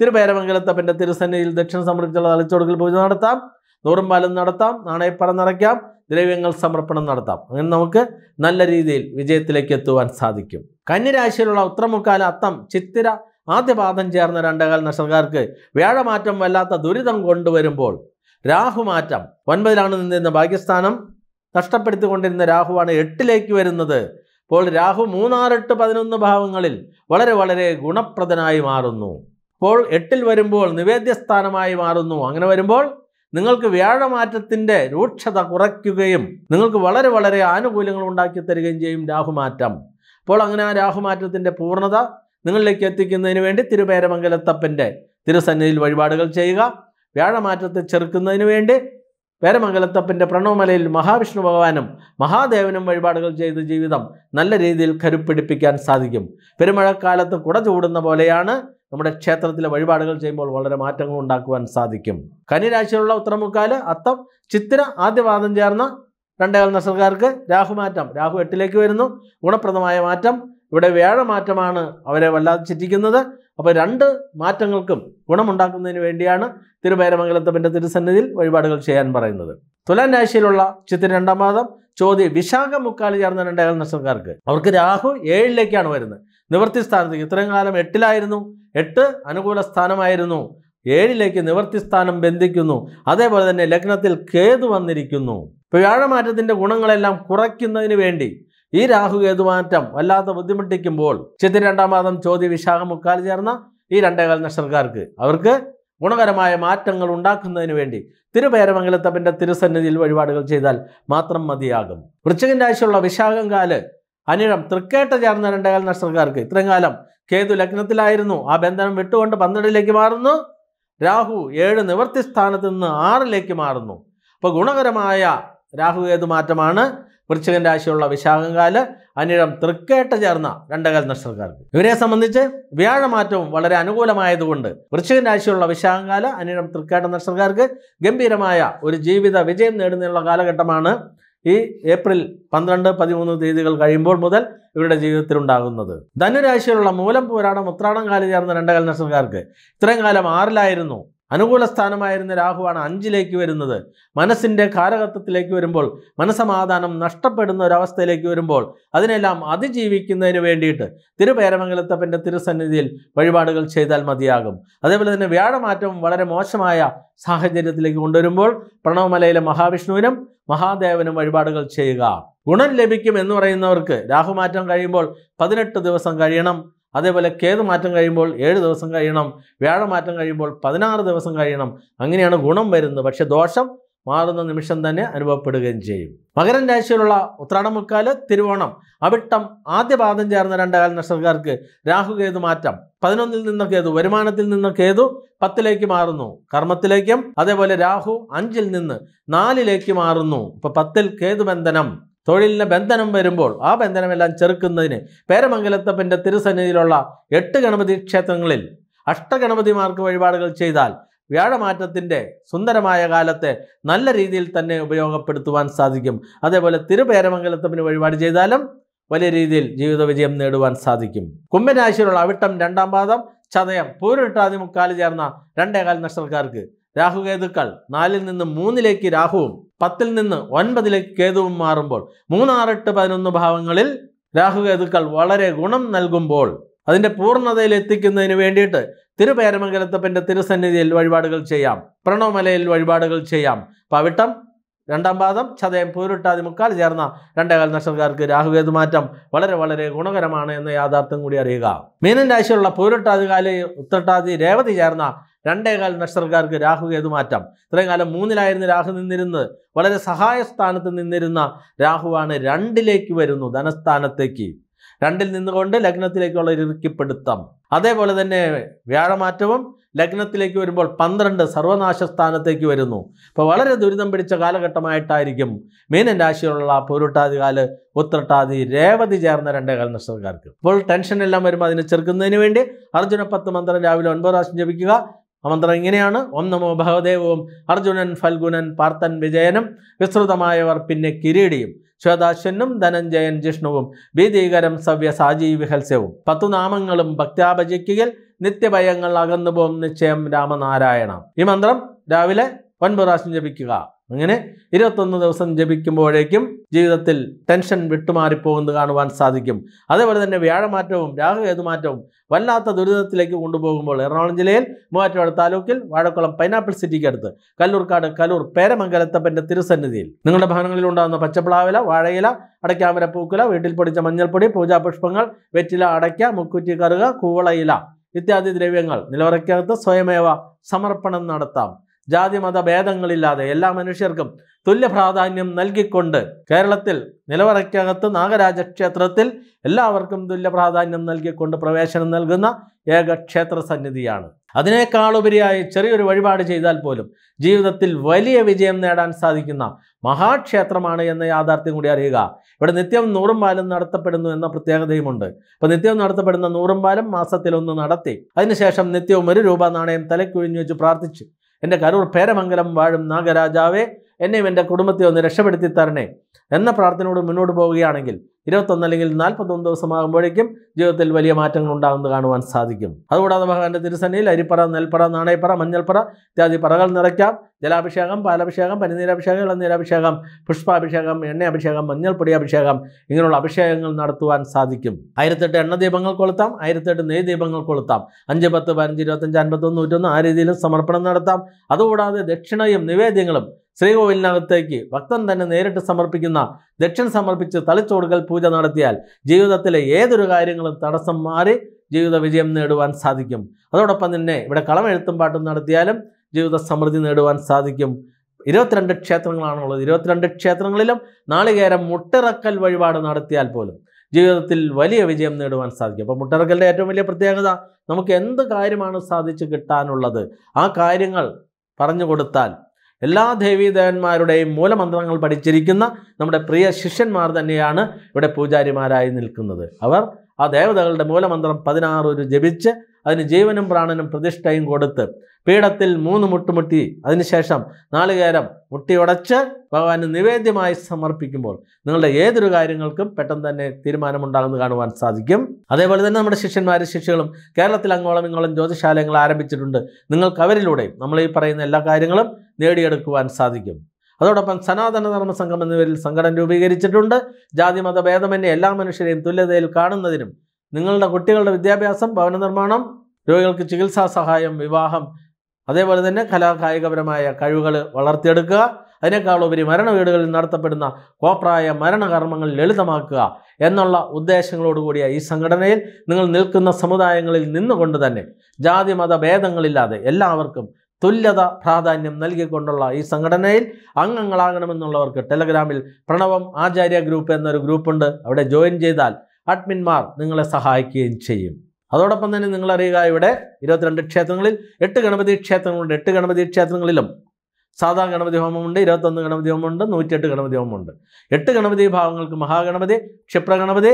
തിരുപേരമംഗലത്തപ്പന്റെ തിരുസന്നിയിൽ ദക്ഷിണ സമർപ്പിച്ചുള്ള തലച്ചോടുകൾ പൂജ നടത്താം. നൂറും പാലം നടത്താം. നാണയപ്പറം നടക്കാം ദ്രവ്യങ്ങൾ സമർപ്പണം നടത്താം. അങ്ങനെ നമുക്ക് നല്ല രീതിയിൽ വിജയത്തിലേക്ക് എത്തുവാൻ സാധിക്കും. കന്നിരാശിയിലുള്ള ഉത്തരമുക്കാല അത്തം ചിത്തിര ആദ്യപാദം ചേർന്ന രണ്ടേകാൽ നക്ഷത്രക്കാർക്ക് വ്യാഴമാറ്റം വല്ലാത്ത ദുരിതം കൊണ്ടുവരുമ്പോൾ രാഹുമാറ്റം. ഒൻപതിലാണ് നിന്നിരുന്ന ഭാഗ്യസ്ഥാനം. നഷ്ടപ്പെടുത്തിക്കൊണ്ടിരുന്ന രാഹുവാണ് എട്ടിലേക്ക് വരുന്നത്. അപ്പോൾ രാഹു മൂന്നാറെട്ട് പതിനൊന്ന് ഭാവങ്ങളിൽ വളരെ വളരെ ഗുണപ്രദനായി മാറുന്നു. അപ്പോൾ എട്ടിൽ വരുമ്പോൾ നിവേദ്യസ്ഥാനമായി മാറുന്നു. അങ്ങനെ വരുമ്പോൾ നിങ്ങൾക്ക് വ്യാഴമാറ്റത്തിന്റെ രൂക്ഷത കുറയ്ക്കുകയും നിങ്ങൾക്ക് വളരെ വളരെ ആനുകൂല്യങ്ങൾ ഉണ്ടാക്കി തരികയും ചെയ്യും രാഹുമാറ്റം. അപ്പോൾ അങ്ങനെ ആ രാഹുമാറ്റത്തിന്റെ പൂർണത നിങ്ങളിലേക്ക് എത്തിക്കുന്നതിന് വേണ്ടി തിരുപേരമംഗലത്തപ്പന്റെ തിരുസന്നിധിയിൽ വഴിപാടുകൾ ചെയ്യുക. വ്യാഴമാറ്റത്തെ ചെറുക്കുന്നതിന് വേണ്ടി പേരമംഗലത്തപ്പന്റെ പ്രണവമലയിൽ മഹാവിഷ്ണു ഭഗവാനും മഹാദേവനും വഴിപാടുകൾ ചെയ്ത ജീവിതം നല്ല രീതിയിൽ കരുപ്പിടിപ്പിക്കാൻ സാധിക്കും. പെരുമഴക്കാലത്ത് കുട ചൂടുന്ന പോലെയാണ് നമ്മുടെ ക്ഷേത്രത്തിലെ വഴിപാടുകൾ ചെയ്യുമ്പോൾ വളരെ മാറ്റങ്ങൾ ഉണ്ടാക്കുവാൻ സാധിക്കും. കനിരാശിയിലുള്ള ഉത്തരമുക്കാൽ അത്തം ചിത്തിര ആദ്യവാദം ചേർന്ന രണ്ടേകാൽ നക്ഷത്രക്കാർക്ക് രാഹുമാറ്റം. രാഹു എട്ടിലേക്ക് വരുന്നു. ഗുണപ്രദമായ മാറ്റം. ഇവിടെ വ്യാഴമാറ്റമാണ് അവരെ വല്ലാതെ ചിറ്റിക്കുന്നത്. അപ്പോൾ രണ്ട് മാറ്റങ്ങൾക്കും ഗുണമുണ്ടാക്കുന്നതിന് വേണ്ടിയാണ് തിരുപേരമംഗലത്തപ്പന്റെ തിരുസന്നിധിയിൽ വഴിപാടുകൾ ചെയ്യാൻ പറയുന്നത്. തുലാൻ രാശിയിലുള്ള ചിത്തിര രണ്ടാം മാതം ചോദ്യ വിശാഖ മുക്കാലി ചേർന്ന രണ്ടേകാൽ നക്ഷത്രക്കാർക്ക്. അവർക്ക് രാഹു ഏഴിലേക്കാണ് വരുന്നത്. നിവർത്തി സ്ഥാനത്തേക്ക് ഇത്രയും കാലം എട്ടിലായിരുന്നു. എട്ട് അനുകൂല സ്ഥാനമായിരുന്നു. ഏഴിലേക്ക് നിവർത്തി സ്ഥാനം ബന്ധിക്കുന്നു. അതേപോലെ തന്നെ ലഗ്നത്തിൽ കേതു വന്നിരിക്കുന്നു. വ്യാഴമാറ്റത്തിന്റെ ഗുണങ്ങളെല്ലാം കുറയ്ക്കുന്നതിന് വേണ്ടി ഈ രാഹുകേതുമാറ്റം വല്ലാതെ ബുദ്ധിമുട്ടിക്കുമ്പോൾ ചിത്തി രണ്ടാം പാദം ചോദ്യ വിശാഖ മുക്കാൽ ചേർന്ന ഈ രണ്ടേകാൽ നക്ഷത്രക്കാർക്ക് അവർക്ക് ഗുണകരമായ മാറ്റങ്ങൾ ഉണ്ടാക്കുന്നതിന് വേണ്ടി തിരുപേരമംഗലത്തപ്പന്റെ തിരുസന്നിധിയിൽ വഴിപാടുകൾ ചെയ്താൽ മാത്രം മതിയാകും. വൃശ്ചികൻ രാശിയുള്ള വിശാഖം കാൽ അനിഴം തൃക്കേട്ട ചേർന്ന രണ്ടേകാൽ നക്ഷത്രക്കാർക്ക് ഇത്രയും കാലം കേതു ലഗ്നത്തിലായിരുന്നു. ആ ബന്ധനം വിട്ടുകൊണ്ട് പന്ത്രണ്ടിലേക്ക് മാറുന്നു. രാഹു ഏഴ് നിവർത്തി സ്ഥാനത്ത് നിന്ന് ആറിലേക്ക് മാറുന്നു. അപ്പോൾ ഗുണകരമായ രാഹു രാഹുകേതു മാറ്റമാണ് വൃശ്ചികൻ രാശിയുള്ള വിശാഖംകാൽ അനിഴം തൃക്കേട്ട ചേർന്ന രണ്ടകാൽ നക്ഷത്രക്കാർക്ക്. ഇവരെ സംബന്ധിച്ച് വ്യാഴമാറ്റവും വളരെ അനുകൂലമായതുകൊണ്ട് വൃശ്ചികൻ രാശിയുള്ള വിശാഖംകാല അനിഴം തൃക്കേട്ട നക്ഷത്രക്കാർക്ക് ഗംഭീരമായ ഒരു ജീവിത വിജയം നേടുന്നതിനുള്ള കാലഘട്ടമാണ് ഈ ഏപ്രിൽ പന്ത്രണ്ട് പതിമൂന്ന് തീയതികൾ കഴിയുമ്പോൾ മുതൽ ഇവരുടെ ജീവിതത്തിൽ ഉണ്ടാകുന്നത് ധനുരാശിയിലുള്ള മൂലം പോരാടം ഉത്രാടം കാലം ചേർന്ന രണ്ടകാൽ നക്ഷത്രക്കാർക്ക് ഇത്രയും കാലം ആറിലായിരുന്നു. അനുകൂല സ്ഥാനമായിരുന്ന രാഹുവാണ് അഞ്ചിലേക്ക് വരുന്നത്. മനസ്സിന്റെ കാരകത്വത്തിലേക്ക് വരുമ്പോൾ മനസമാധാനം നഷ്ടപ്പെടുന്ന ഒരവസ്ഥയിലേക്ക് വരുമ്പോൾ അതിനെല്ലാം അതിജീവിക്കുന്നതിന് വേണ്ടിയിട്ട് തിരുപേരമംഗലത്തപ്പന്റെ തിരുസന്നിധിയിൽ വഴിപാടുകൾ ചെയ്താൽ മതിയാകും. അതേപോലെ തന്നെ വ്യാഴമാറ്റം വളരെ മോശമായ സാഹചര്യത്തിലേക്ക് കൊണ്ടുവരുമ്പോൾ പ്രണവമലയിലെ മഹാവിഷ്ണുവിനും മഹാദേവനും വഴിപാടുകൾ ചെയ്യുക. ഗുണം ലഭിക്കും എന്ന് പറയുന്നവർക്ക് രാഹുമാറ്റം കഴിയുമ്പോൾ പതിനെട്ട് ദിവസം കഴിയണം. അതേപോലെ കേതു മാറ്റം കഴിയുമ്പോൾ ഏഴ് ദിവസം കഴിയണം വ്യാഴമാറ്റം കഴിയുമ്പോൾ പതിനാറ് ദിവസം കഴിയണം അങ്ങനെയാണ് ഗുണം വരുന്നത്. പക്ഷെ ദോഷം മാറുന്ന നിമിഷം തന്നെ അനുഭവപ്പെടുകയും ചെയ്യും. മകരൻ രാശിയിലുള്ള ഉത്രാടമുക്കാൽ തിരുവോണം. അവിട്ടം ആദ്യ പാദം ചേർന്ന രണ്ടകാല നക്ഷത്രക്കാർക്ക് രാഹുകേതു മാറ്റം. പതിനൊന്നിൽ നിന്ന് കേതു വരുമാനത്തിൽ നിന്ന് കേതു പത്തിലേക്ക് മാറുന്നു കർമ്മത്തിലേക്കും അതേപോലെ രാഹു അഞ്ചിൽ നിന്ന് നാലിലേക്ക് മാറുന്നു. ഇപ്പൊ പത്തിൽ കേതു ബന്ധനം. തൊഴിലിന് ബന്ധനം വരുമ്പോൾ ആ ബന്ധനമെല്ലാം ചെറുക്കുന്നതിന് പേരമംഗലത്തപ്പന്റെ തിരുസന്നിധിയിലുള്ള എട്ട് ഗണപതി ക്ഷേത്രങ്ങളിൽ അഷ്ടഗണപതിമാർക്ക് വഴിപാടുകൾ ചെയ്താൽ വ്യാഴമാറ്റത്തിന്റെ സുന്ദരമായ കാലത്തെ നല്ല രീതിയിൽ തന്നെ ഉപയോഗപ്പെടുത്തുവാൻ സാധിക്കും. അതേപോലെ തിരുപേരമംഗലത്തപ്പന് വഴിപാട് ചെയ്താലും വലിയ രീതിയിൽ ജീവിത വിജയം നേടുവാൻ സാധിക്കും. കുംഭരാശിയിലുള്ള അവിട്ടം രണ്ടാം പാദം ചതയം പൂരിട്ടാതി മുക്കാൽ ചേർന്ന രണ്ടേകാൽ നക്ഷത്രക്കാർക്ക് രാഹുകേതുക്കൾ നാലിൽ നിന്ന് മൂന്നിലേക്ക് രാഹുവും പത്തിൽ നിന്ന് ഒൻപതിലേക്ക് കേതുവും മാറുമ്പോൾ മൂന്നാറെട്ട് പതിനൊന്ന് ഭാവങ്ങളിൽ രാഹുകേതുക്കൾ വളരെ ഗുണം നൽകുമ്പോൾ അതിന്റെ പൂർണതയിൽ എത്തിക്കുന്നതിന് വേണ്ടിയിട്ട് തിരുപേരമംഗലത്തപ്പന്റെ തിരുസന്നിധിയിൽ വഴിപാടുകൾ ചെയ്യാം പ്രണവമലയിൽ വഴിപാടുകൾ ചെയ്യാം. പവിട്ടം രണ്ടാം പാദം ചതയം പൂരുട്ടാതി മുക്കാൽ ചേർന്ന രണ്ടേകാൽ നക്ഷത്രക്കാർക്ക് രാഹുകേതു മാറ്റം? വളരെ വളരെ ഗുണകരമാണ് എന്ന യാഥാർത്ഥ്യം കൂടി അറിയുക. മീനൻ രാശിയുള്ള പൂരുട്ടാതി കാലി ഉത്രട്ടാതി രേവതി ചേർന്ന രണ്ടേകാൽ നക്ഷത്രക്കാർക്ക് രാഹുകേതു മാറ്റം? ഇത്രയും കാലം മൂന്നിലായിരുന്നു രാഹു നിന്നിരുന്നത്. വളരെ സഹായ സ്ഥാനത്ത് നിന്നിരുന്ന രാഹുവാണ് രണ്ടിലേക്ക് വരുന്നു ധനസ്ഥാനത്തേക്ക്. രണ്ടിൽ നിന്നുകൊണ്ട് ലഗ്നത്തിലേക്കുള്ള ഇറുക്കിപ്പിടുത്തം. അതേപോലെ തന്നെ വ്യാഴമാറ്റവും ലഗ്നത്തിലേക്ക് വരുമ്പോൾ പന്ത്രണ്ട് സർവനാശ സ്ഥാനത്തേക്ക് വരുന്നു. അപ്പോൾ വളരെ ദുരിതം പിടിച്ച കാലഘട്ടമായിട്ടായിരിക്കും മീനൻ രാശിയിലുള്ള പൂരുട്ടാതികാൽ ഉത്രട്ടാതി രേവതി ചേർന്ന രണ്ടേകാൽ നക്ഷത്രക്കാർക്ക് അപ്പോൾ ടെൻഷൻ എല്ലാം വരുമ്പോൾ അതിനെ ചെറുക്കുന്നതിന് വേണ്ടി അർജുന പത്ത് മന്ത്രം രാവിലെ ഒൻപത് പ്രാവശ്യം ജപിക്കുക. ആ മന്ത്രം ഇങ്ങനെയാണ്. ഓം നമോ ഭഗവദേവവും അർജുനൻ ഫൽഗുനൻ പാർത്ഥൻ വിജയനും വിസ്തൃതമായവർ പിന്നെ കിരീടിയും ശ്വേതാശ്വനും ധനഞ്ജയൻ ജിഷ്ണുവും ഭീതീകരം സവ്യ സാജീവി ഹൽസ്യവും. പത്തു നാമങ്ങളും ഭക്ത്യാഭജിക്കുകൽ നിത്യഭയങ്ങൾ അകന്നു അകന്നുപോകും നിശ്ചയം രാമനാരായണ. ഈ മന്ത്രം രാവിലെ ഒൻപത് പ്രാവശ്യം ജപിക്കുക. അങ്ങനെ ഇരുപത്തൊന്ന് ദിവസം ജപിക്കുമ്പോഴേക്കും ജീവിതത്തിൽ ടെൻഷൻ വിട്ടുമാറിപ്പോകുന്നത് കാണുവാൻ സാധിക്കും. അതേപോലെ തന്നെ വ്യാഴമാറ്റവും രാഹുകേതുമാറ്റവും വല്ലാത്ത ദുരിതത്തിലേക്ക് കൊണ്ടുപോകുമ്പോൾ എറണാകുളം ജില്ലയിൽ മൂവാറ്റുപുഴ താലൂക്കിൽ വാഴക്കുളം പൈനാപ്പിൾ സിറ്റിക്കടുത്ത് കല്ലൂർക്കാട് കലൂർ പേരമംഗലത്തപ്പന്റെ തിരുസന്നിധിയിൽ. നിങ്ങളുടെ ഭവനങ്ങളിൽ ഉണ്ടാകുന്ന പച്ചപ്പളാവില വാഴയില അടയ്ക്കാമര പൂക്കുല വീട്ടിൽ പൊടിച്ച മഞ്ഞൾപ്പൊടി പൂജാപുഷ്പങ്ങൾ വെറ്റില അടയ്ക്ക മുക്കുറ്റി കറുക കൂവളയില ഇത്യാദി ദ്രവ്യങ്ങൾ നിലവറയ്ക്കകത്ത് സ്വയമേവ സമർപ്പണം നടത്താം. ജാതി മത ഭേദങ്ങളില്ലാതെ എല്ലാ മനുഷ്യർക്കും തുല്യ പ്രാധാന്യം നൽകിക്കൊണ്ട് കേരളത്തിൽ നിലവറയ്ക്കകത്ത് നാഗരാജ ക്ഷേത്രത്തിൽ എല്ലാവർക്കും തുല്യ പ്രാധാന്യം നൽകിക്കൊണ്ട് പ്രവേശനം നൽകുന്ന ഏക ക്ഷേത്ര സന്നിധിയാണ്. അതിനേക്കാളുപരിയായി ചെറിയൊരു വഴിപാട് ചെയ്താൽ പോലും ജീവിതത്തിൽ വലിയ വിജയം നേടാൻ സാധിക്കുന്ന മഹാക്ഷേത്രമാണ് എന്ന യാഥാർത്ഥ്യം കൂടി അറിയുക. ഇവിടെ നിത്യം നൂറും പാലം നടത്തപ്പെടുന്നു എന്ന പ്രത്യേകതയുമുണ്ട്. അപ്പോൾ നിത്യം നടത്തപ്പെടുന്ന നൂറും പാലും മാസത്തിലൊന്ന് നടത്തി അതിനുശേഷം നിത്യവും ഒരു രൂപ നാണയം തലക്കുഴിഞ്ഞു വെച്ച് പ്രാർത്ഥിച്ചു എന്റെ കരൂർ പേരമംഗലം വാഴും നാഗരാജാവേ എന്നെയും എന്റെ കുടുംബത്തെ ഒന്ന് രക്ഷപ്പെടുത്തി തരണേ എന്ന പ്രാർത്ഥനയോട് മുന്നോട്ട് പോവുകയാണെങ്കിൽ ഇരുപത്തൊന്ന് അല്ലെങ്കിൽ നാൽപ്പത്തൊന്ന് ദിവസമാകുമ്പോഴേക്കും ജീവിതത്തിൽ വലിയ മാറ്റങ്ങൾ ഉണ്ടാകുന്നത് കാണുവാൻ സാധിക്കും. അതുകൂടാതെ ഭഗവാന്റെ തിരുസന്നിയിൽ അരിപ്പറ നെൽപ്പറ നാണയപ്പറ മഞ്ഞൾപ്പറ ഇത്യാദി പറകൾ നിറയ്ക്കാം. ജലാഭിഷേകം പാലഭിഷേകം പനിനീരാഭിഷേകം ഇളനീരാഭിഷേകം പുഷ്പാഭിഷേകം എണ്ണയാഭിഷേകം മഞ്ഞൾപ്പൊടി അഭിഷേകം ഇങ്ങനെയുള്ള അഭിഷേകങ്ങൾ നടത്തുവാൻ സാധിക്കും. ആയിരത്തെട്ട് എണ്ണ ദീപങ്ങൾ കൊളുത്താം. ആയിരത്തെട്ട് നെയ് ദീപങ്ങൾ കൊളുത്താം. അഞ്ച് പത്ത് പതിനഞ്ച് ഇരുപത്തഞ്ച് അൻപത്തൊന്ന് നൂറ്റൊന്ന് ആ രീതിയിലും സമർപ്പണം നടത്താം. അതുകൂടാതെ ദക്ഷിണയും നിവേദ്യങ്ങളും ശ്രീകോവിലിനകത്തേക്ക് ഭക്തൻ തന്നെ നേരിട്ട് സമർപ്പിക്കുന്ന ദക്ഷിണ സമർപ്പിച്ച് തളിച്ചോടുകൾ പൂജ നടത്തിയാൽ ജീവിതത്തിലെ ഏതൊരു കാര്യങ്ങളും തടസ്സം മാറി ജീവിത വിജയം നേടുവാൻ സാധിക്കും. അതോടൊപ്പം തന്നെ ഇവിടെ കളമെഴുത്തും പാട്ടും നടത്തിയാലും ജീവിത സമൃദ്ധി നേടുവാൻ സാധിക്കും. ഇരുപത്തിരണ്ട് ക്ഷേത്രങ്ങളാണുള്ളത്. ഇരുപത്തിരണ്ട് ക്ഷേത്രങ്ങളിലും നാളികേരം മുട്ടിറക്കൽ വഴിപാട് നടത്തിയാൽ പോലും ജീവിതത്തിൽ വലിയ വിജയം നേടുവാൻ സാധിക്കും. അപ്പോൾ മുട്ടിറക്കലിന്റെ ഏറ്റവും വലിയ പ്രത്യേകത നമുക്ക് എന്ത് കാര്യമാണ് സാധിച്ചു കിട്ടാനുള്ളത്? ആ കാര്യങ്ങൾ പറഞ്ഞു കൊടുത്താൽ എല്ലാ ദേവീദേവന്മാരുടെയും മൂലമന്ത്രങ്ങൾ പഠിച്ചിരിക്കുന്ന നമ്മുടെ പ്രിയ ശിഷ്യന്മാർ തന്നെയാണ് ഇവിടെ പൂജാരിമാരായി നിൽക്കുന്നത്. അവർ ആ ദേവതകളുടെ മൂലമന്ത്രം പതിനാറ് ഒരു ജപിച്ച് അതിന് ജീവനും പ്രാണനും പ്രതിഷ്ഠയും കൊടുത്ത് പീഠത്തിൽ മൂന്ന് മുട്ടുമുട്ടി അതിനുശേഷം നാളികേരം മുട്ടിയുടച്ച് ഭഗവാന് നിവേദ്യമായി സമർപ്പിക്കുമ്പോൾ നിങ്ങളുടെ ഏതൊരു കാര്യങ്ങൾക്കും പെട്ടെന്ന് തന്നെ തീരുമാനമുണ്ടാകുന്നത് കാണുവാൻ സാധിക്കും. അതേപോലെ തന്നെ നമ്മുടെ ശിഷ്യന്മാരും ശിഷ്യകളും കേരളത്തിൽ അങ്ങോളം ഇങ്ങോളം ജ്യോതിശാലയങ്ങൾ ആരംഭിച്ചിട്ടുണ്ട്. നിങ്ങൾക്ക് അവരിലൂടെ നമ്മൾ ഈ പറയുന്ന എല്ലാ കാര്യങ്ങളും നേടിയെടുക്കുവാൻ സാധിക്കും. അതോടൊപ്പം സനാതന ധർമ്മ സംഘം എന്നിവരിൽ സംഘടന രൂപീകരിച്ചിട്ടുണ്ട്. ജാതി മത ഭേദമന്യേ എല്ലാ മനുഷ്യരെയും തുല്യതയിൽ കാണുന്നതിനും നിങ്ങളുടെ കുട്ടികളുടെ വിദ്യാഭ്യാസം ഭവന നിർമ്മാണം രോഗികൾക്ക് ചികിത്സാ സഹായം വിവാഹം അതേപോലെ തന്നെ കലാകായികപരമായ കഴിവുകൾ വളർത്തിയെടുക്കുക. അതിനേക്കാളുപരി മരണ വീടുകളിൽ നടത്തപ്പെടുന്ന കോപ്രായ മരണകർമ്മങ്ങൾ ലളിതമാക്കുക എന്നുള്ള ഉദ്ദേശങ്ങളോടുകൂടിയ ഈ സംഘടനയിൽ നിങ്ങൾ നിൽക്കുന്ന സമുദായങ്ങളിൽ നിന്നുകൊണ്ട് തന്നെ ജാതി മത ഭേദങ്ങളില്ലാതെ എല്ലാവർക്കും തുല്യത പ്രാധാന്യം നൽകിക്കൊണ്ടുള്ള ഈ സംഘടനയിൽ അംഗങ്ങളാകണമെന്നുള്ളവർക്ക് ടെലഗ്രാമിൽ പ്രണവം ആചാര്യ ഗ്രൂപ്പ് എന്നൊരു ഗ്രൂപ്പുണ്ട്. അവിടെ ജോയിൻ ചെയ്താൽ അഡ്മിന്മാർ നിങ്ങളെ സഹായിക്കുകയും ചെയ്യും. അതോടൊപ്പം തന്നെ നിങ്ങളറിയുക ഇവിടെ ഇരുപത്തിരണ്ട് ക്ഷേത്രങ്ങളിൽ എട്ട് ഗണപതി ക്ഷേത്രങ്ങളുണ്ട്. എട്ട് ഗണപതി ക്ഷേത്രങ്ങളിലും സാധാ ഗണപതി ഹോമമുണ്ട് ഇരുപത്തൊന്ന് ഗണപതി ഹോമമുണ്ട് നൂറ്റിയെട്ട് ഗണപതി ഹോമമുണ്ട്. എട്ട് ഗണപതി ഭാവങ്ങൾക്ക് മഹാഗണപതി ക്ഷിപ്രഗണപതി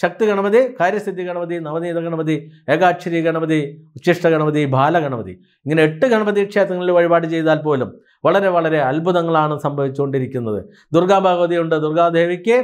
ശക്തി ഗണപതി കാര്യസിദ്ധി ഗണപതി നവനീത ഗണപതി ഏകാക്ഷരി ഗണപതി ഉച്ഛിഷ്ട ഗണപതി ബാലഗണപതി ഇങ്ങനെ എട്ട് ഗണപതി ക്ഷേത്രങ്ങളിൽ വഴിപാട് ചെയ്താൽ പോലും വളരെ വളരെ അത്ഭുതങ്ങളാണ് സംഭവിച്ചുകൊണ്ടിരിക്കുന്നത്. ദുർഗാ ഭഗവതിയുണ്ട്. ദുർഗാദേവിക്ക്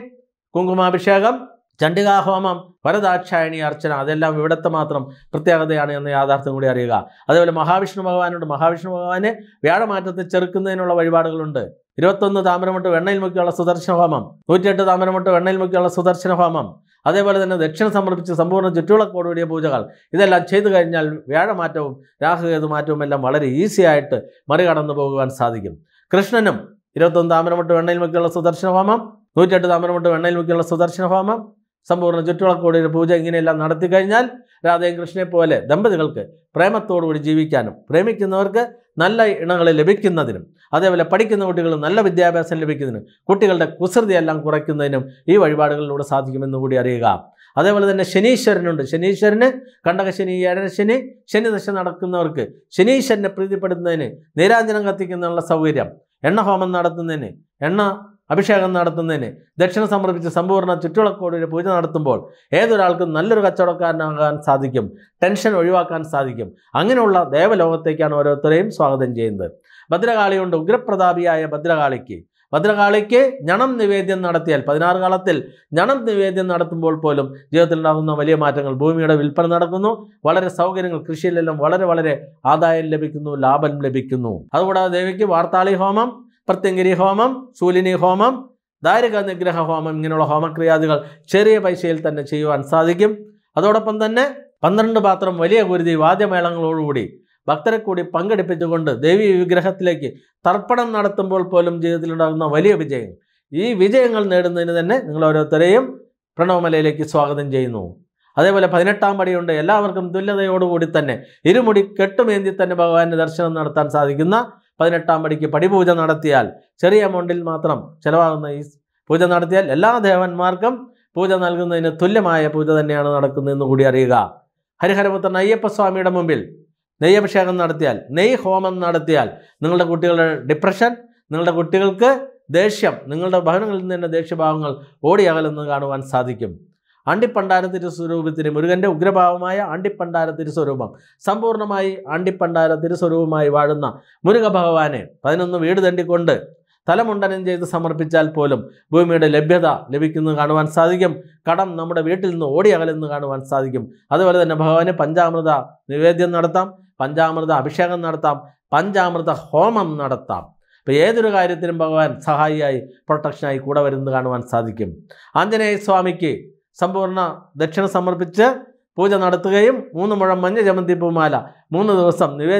കുങ്കുമാഭിഷേകം ചണ്ഡികാഹോമം വരദാക്ഷായണി അർച്ചന അതെല്ലാം ഇവിടുത്തെ മാത്രം പ്രത്യേകതയാണ് എന്ന യാഥാർത്ഥ്യം കൂടി അറിയുക. അതേപോലെ മഹാവിഷ്ണു ഭഗവാനുണ്ട്. മഹാവിഷ്ണു ഭഗവാനെ വ്യാഴമാറ്റത്തെ ചെറുക്കുന്നതിനുള്ള വഴിപാടുകളുണ്ട്. ഇരുപത്തൊന്ന് താമരമുട്ട് വെണ്ണയിൽ മുക്കിയുള്ള സുദർശന ഹോമം നൂറ്റിയെട്ട് താമരമുട്ട് വെണ്ണയിൽ മുക്കിയുള്ള സുദർശന ഹോമം അതേപോലെ തന്നെ ദക്ഷിണ സമർപ്പിച്ച് സമ്പൂർണ ചുറ്റുവിളക്കോടുകൂടിയ പൂജകൾ. ഇതെല്ലാം ചെയ്തു കഴിഞ്ഞാൽ വ്യാഴമാറ്റവും രാഹുകേതു മാറ്റവും എല്ലാം വളരെ ഈസിയായിട്ട് മറികടന്നു പോകുവാൻ സാധിക്കും. കൃഷ്ണനും ഇരുപത്തൊന്ന് താമരമുട്ട് വെണ്ണയിൽ മുക്കിയുള്ള സുദർശന ഹോമം നൂറ്റെട്ട് താമരമുട്ട് വെണ്ണയിൽ മുക്കിയുള്ള സുദർശന ഹോമം സമ്പൂർണ ചുറ്റുവളക്കോടി പൂജ ഇങ്ങനെയെല്ലാം നടത്തി കഴിഞ്ഞാൽ രാധയും കൃഷ്ണനെ പോലെ ദമ്പതികൾക്ക് പ്രേമത്തോടുകൂടി ജീവിക്കാനും പ്രേമിക്കുന്നവർക്ക് നല്ല ഇണകളെ ലഭിക്കുന്നതിനും അതേപോലെ പഠിക്കുന്ന കുട്ടികൾ നല്ല വിദ്യാഭ്യാസം ലഭിക്കുന്നതിനും കുട്ടികളുടെ കുസൃതിയെല്ലാം കുറയ്ക്കുന്നതിനും ഈ വഴിപാടുകളിലൂടെ സാധിക്കുമെന്ന് കൂടി അറിയുക. അതേപോലെ തന്നെ ശനീശ്വരനുണ്ട്. ശനീശ്വരന് കണ്ടകശനി ഏഴരശനി ശനി ദശ നടക്കുന്നവർക്ക് ശനീശ്വരനെ പ്രീതിപ്പെടുത്തുന്നതിന് നീരാഞ്ജനം കത്തിക്കുന്നതിനുള്ള സൗകര്യം എണ്ണ ഹോമം നടത്തുന്നതിന് എണ്ണ അഭിഷേകം നടത്തുന്നതിന് ദക്ഷിണ സമർപ്പിച്ച് സമ്പൂർണ ചുറ്റുവിളക്കോടിയുടെ പൂജ നടത്തുമ്പോൾ ഏതൊരാൾക്കും നല്ലൊരു കച്ചവടക്കാരനാകാൻ സാധിക്കും ടെൻഷൻ ഒഴിവാക്കാൻ സാധിക്കും. അങ്ങനെയുള്ള ദേവലോകത്തേക്കാണ് ഓരോരുത്തരെയും സ്വാഗതം ചെയ്യുന്നത്. ഭദ്രകാളിയുണ്ട് ഉഗ്രപ്രതാപിയായ ഭദ്രകാളിക്ക് ഭദ്രകാളിക്ക് ഞണം നിവേദ്യം നടത്തിയാൽ പതിനാറ് കാലത്തിൽ ഞണം നിവേദ്യം നടത്തുമ്പോൾ പോലും ജീവിതത്തിൽ ഉണ്ടാകുന്ന വലിയ മാറ്റങ്ങൾ ഭൂമിയുടെ വിൽപ്പന നടക്കുന്നു. വളരെ സൗകര്യങ്ങൾ കൃഷിയിലെല്ലാം വളരെ വളരെ ആദായം ലഭിക്കുന്നു ലാഭം ലഭിക്കുന്നു. അതുകൂടാതെ ദേവിക്ക് വാർത്താളി ഹോമം പ്രത്യങ്കിരി ഹോമം ശൂലിനി ഹോമം ദാരിക നിഗ്രഹ ഹോമം ഇങ്ങനെയുള്ള ഹോമക്രിയാദികൾ ചെറിയ പൈസയിൽ തന്നെ ചെയ്യുവാൻ സാധിക്കും. അതോടൊപ്പം തന്നെ പന്ത്രണ്ട് പാത്രം വലിയ കുരുതി വാദ്യമേളങ്ങളോടുകൂടി ഭക്തരെ കൂടി പങ്കെടുപ്പിച്ചുകൊണ്ട് ദേവി വിഗ്രഹത്തിലേക്ക് തർപ്പണം നടത്തുമ്പോൾ പോലും ജീവിതത്തിലുണ്ടാകുന്ന വലിയ വിജയങ്ങൾ ഈ വിജയങ്ങൾ നേടുന്നതിന് തന്നെ നിങ്ങൾ ഓരോരുത്തരെയും പ്രണവമലയിലേക്ക് സ്വാഗതം ചെയ്യുന്നു. അതേപോലെ പതിനെട്ടാം പടിയുണ്ട്. എല്ലാവർക്കും തുല്യതയോടുകൂടി തന്നെ ഇരുമുടി കെട്ടുമേന്തി തന്നെ ഭഗവാന്റെ ദർശനം നടത്താൻ സാധിക്കുന്ന പതിനെട്ടാം പടിക്ക് പടിപൂജ നടത്തിയാൽ ചെറിയ എമൗണ്ടിൽ മാത്രം ചിലവാകുന്ന ഈ പൂജ നടത്തിയാൽ എല്ലാ ദേവന്മാർക്കും പൂജ നൽകുന്നതിന് തുല്യമായ പൂജ തന്നെയാണ് നടക്കുന്നതെന്ന് കൂടി അറിയുക. ഹരിഹരപുത്രൻ അയ്യപ്പസ്വാമിയുടെ മുമ്പിൽ നെയ്യഭിഷേകം നടത്തിയാൽ നെയ് ഹോമം നടത്തിയാൽ നിങ്ങളുടെ കുട്ടികളുടെ ഡിപ്രഷൻ നിങ്ങളുടെ കുട്ടികൾക്ക് ദേഷ്യം നിങ്ങളുടെ ഭവനങ്ങളിൽ നിന്ന് തന്നെ ദേഷ്യഭാവങ്ങൾ ഓടിയകലെന്ന് കാണുവാൻ സാധിക്കും. അണ്ടിപ്പണ്ടാര തിരുസ്വരൂപത്തിന് മുരുകന്റെ ഉഗ്രഭാവമായ അണ്ടിപ്പണ്ടാര സ്വരൂപം സമ്പൂർണമായി അണ്ടിപ്പണ്ടാര തിരുസ്വരൂപമായി വാഴുന്ന മുരുക ഭഗവാനെ പതിനൊന്ന് വീട് തണ്ടിക്കൊണ്ട് തലമുണ്ടനം ചെയ്ത് സമർപ്പിച്ചാൽ പോലും ഭൂമിയുടെ ലഭ്യത ലഭിക്കുന്നത് കാണുവാൻ സാധിക്കും. കടം നമ്മുടെ വീട്ടിൽ നിന്ന് ഓടി അകലെന്ന് കാണുവാൻ സാധിക്കും. അതുപോലെ തന്നെ ഭഗവാന് പഞ്ചാമൃത നിവേദ്യം നടത്താം പഞ്ചാമൃത അഭിഷേകം നടത്താം പഞ്ചാമൃത ഹോമം നടത്താം. ഇപ്പോൾ ഏതൊരു കാര്യത്തിനും ഭഗവാൻ സഹായിയായി പ്രൊട്ടക്ഷനായി കൂടെ വരുന്നത് കാണുവാൻ സാധിക്കും. ആഞ്ജനേയ സ്വാമിക്ക് സമ്പൂർണ ദക്ഷിണ സമർപ്പിച്ച് പൂജ നടത്തുകയും മൂന്ന് മുഴം മഞ്ഞ ജമന്തി മൂന്ന് ദിവസം നിവേ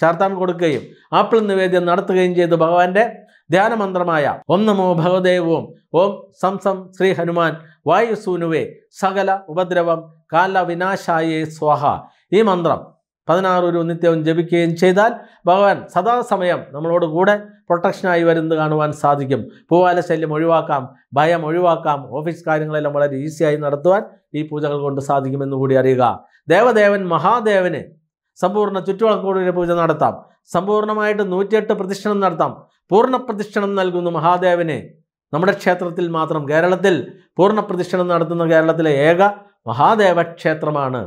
ചാർത്താൻ കൊടുക്കുകയും ആപ്പിൾ നിവേദ്യം നടത്തുകയും ചെയ്തു ഭഗവാന്റെ ധ്യാനമന്ത്രമായ ഓം നമോ ഭഗവദേവോം ഓം സം സം ശ്രീ ഹനുമാൻ വായുസൂനുവേ സകല ഉപദ്രവം കാല വിനാശായേ സ്വാഹ. ഈ മന്ത്രം പതിനാറ് ഒരു നിത്യവും ജപിക്കുകയും ചെയ്താൽ ഭഗവാൻ സദാസമയം നമ്മളോട് കൂടെ പ്രൊട്ടക്ഷനായി വരുന്നത് കാണുവാൻ സാധിക്കും. പൂവാല ശല്യം ഒഴിവാക്കാം ഭയം ഒഴിവാക്കാം ഓഫീസ് കാര്യങ്ങളെല്ലാം വളരെ ഈസിയായി നടത്തുവാൻ ഈ പൂജകൾ കൊണ്ട് സാധിക്കുമെന്ന് കൂടി അറിയുക. ദേവദേവൻ മഹാദേവന് സമ്പൂർണ ചുറ്റുവിളക്കോടുകൂടിയ പൂജ നടത്താം. സമ്പൂർണമായിട്ട് നൂറ്റിയെട്ട് പ്രതിഷ്ഠണം നടത്താം. പൂർണ പ്രതിഷ്ഠണം നൽകുന്നു മഹാദേവന്. നമ്മുടെ ക്ഷേത്രത്തിൽ മാത്രം കേരളത്തിൽ പൂർണ പ്രതിഷ്ഠണം നടത്തുന്ന കേരളത്തിലെ ഏക മഹാദേവ ക്ഷേത്രമാണ്.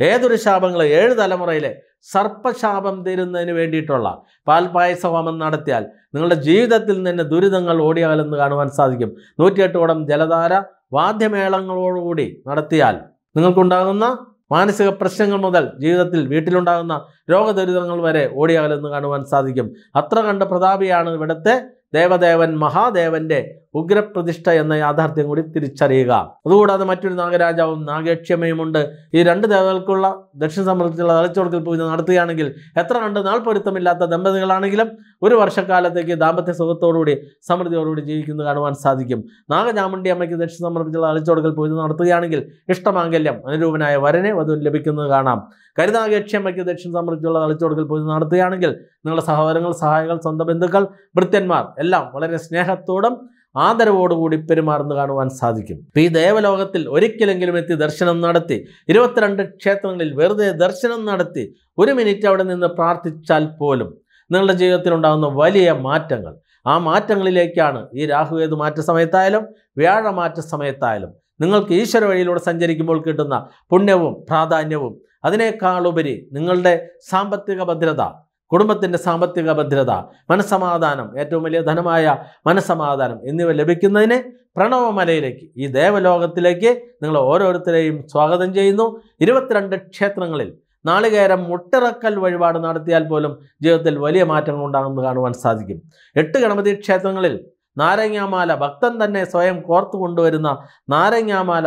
ഏതൊരു ശാപങ്ങൾ ഏഴ് തലമുറയിലെ സർപ്പശാപം തീരുന്നതിന് വേണ്ടിയിട്ടുള്ള പാൽപായസ ഹോമം നടത്തിയാൽ നിങ്ങളുടെ ജീവിതത്തിൽ നിന്ന് ദുരിതങ്ങൾ ഓടിയാലെന്ന് കാണുവാൻ സാധിക്കും. നൂറ്റിയെട്ടോളം ജലധാര വാദ്യമേളങ്ങളോടുകൂടി നടത്തിയാൽ നിങ്ങൾക്കുണ്ടാകുന്ന മാനസിക പ്രശ്നങ്ങൾ മുതൽ ജീവിതത്തിൽ വീട്ടിലുണ്ടാകുന്ന രോഗദുരിതങ്ങൾ വരെ ഓടിയാലെന്ന് കാണുവാൻ സാധിക്കും. അത്ര കണ്ട് പ്രതാപിയാണ് ഇവിടുത്തെ ദേവദേവൻ മഹാദേവന്റെ ഉഗ്രപ്രതിഷ്ഠ എന്ന യാഥാർത്ഥ്യം കൂടി തിരിച്ചറിയുക. അതുകൂടാതെ മറ്റൊരു നാഗരാജാവും നാഗേക്ഷ്യമയുമുണ്ട് ഈ രണ്ട് ദേവതകൾക്കുള്ള ദക്ഷിണ സമ്പ്രദത്തിലുള്ള തലച്ചോർക്കൽ പൂജ നടത്തുകയാണെങ്കിൽ എത്ര കണ്ട് നാൾ പൊരുത്തമില്ലാത്ത ദമ്പതികളാണെങ്കിലും ഒരു വർഷക്കാലത്തേക്ക് ദാമ്പത്യ സുഖത്തോടുകൂടി സമൃദ്ധിയോടുകൂടി ജീവിക്കുന്നത് കാണുവാൻ സാധിക്കും. നാഗചാമുണ്ടി അമ്മയ്ക്ക് ദക്ഷിണ സമർപ്പിച്ചുള്ള തലച്ചോടുക്കൽ പൂജ നടത്തുകയാണെങ്കിൽ ഇഷ്ടമാംഗല്യം അനുരൂപനായ വരനെ വധുവിന് ലഭിക്കുന്നത് കാണാം. കരുനാഗേക്ഷ്യമ്മയ്ക്ക് ദക്ഷിണ സമർപ്പിച്ചുള്ള തലച്ചോടുക്കൽ പൂജ നടത്തുകയാണെങ്കിൽ നിങ്ങളുടെ സഹോദരങ്ങൾ സഹായികൾ സ്വന്തം ബന്ധുക്കൾ ഭൃത്യന്മാർ എല്ലാം വളരെ സ്നേഹത്തോടും ആദരവോടുകൂടി പെരുമാറുന്നു കാണുവാൻ സാധിക്കും. ഈ ദേവലോകത്തിൽ ഒരിക്കലെങ്കിലും എത്തി ദർശനം നടത്തി ഇരുപത്തിരണ്ട് ക്ഷേത്രങ്ങളിൽ വെറുതെ ദർശനം നടത്തി ഒരു മിനിറ്റ് അവിടെ നിന്ന് പ്രാർത്ഥിച്ചാൽ പോലും നിങ്ങളുടെ ജീവിതത്തിൽ ഉണ്ടാകുന്ന വലിയ മാറ്റങ്ങൾ. ആ മാറ്റങ്ങളിലേക്കാണ് ഈ രാഹുവേത് മാറ്റ സമയത്തായാലും വ്യാഴ മാറ്റ സമയത്തായാലും നിങ്ങൾക്ക് ഈശ്വര വഴിയിലൂടെ സഞ്ചരിക്കുമ്പോൾ കിട്ടുന്ന പുണ്യവും പ്രാധാന്യവും അതിനേക്കാളുപരി നിങ്ങളുടെ സാമ്പത്തിക ഭദ്രത കുടുംബത്തിന്റെ സാമ്പത്തിക ഭദ്രത മനസ്സമാധാനം ഏറ്റവും വലിയ ധനമായ മനസ്സമാധാനം എന്നിവ ലഭിക്കുന്നതിന് പ്രണവമലയിലേക്ക് ഈ ദേവലോകത്തിലേക്ക് നിങ്ങൾ ഓരോരുത്തരെയും സ്വാഗതം ചെയ്യുന്നു. ഇരുപത്തിരണ്ട് ക്ഷേത്രങ്ങളിൽ നാളികേരം മുട്ടിറക്കൽ വഴിപാട് നടത്തിയാൽ പോലും ജീവിതത്തിൽ വലിയ മാറ്റങ്ങൾ ഉണ്ടാകുന്നത് കാണുവാൻ സാധിക്കും. എട്ട് ഗണപതി ക്ഷേത്രങ്ങളിൽ നാരങ്ങാമാല ഭക്തൻ തന്നെ സ്വയം കോർത്തു കൊണ്ടുവരുന്ന നാരങ്ങാമാല